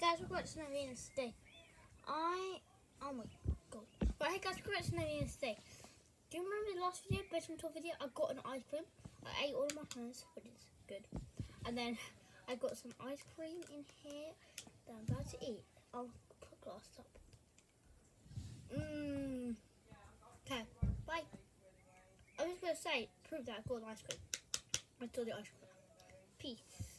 guys, we're going to arena today. I, oh my god. Right, hey guys, we're going to Slovenia today. Do you remember the last video, bedroom tour video? I got an ice cream. I ate all of my hands, which is good. And then I got some ice cream in here that I'm about to eat. I'll put glass up. Mmm. Okay, bye. I was going to say, prove that I got an ice cream. I saw the ice cream. Peace.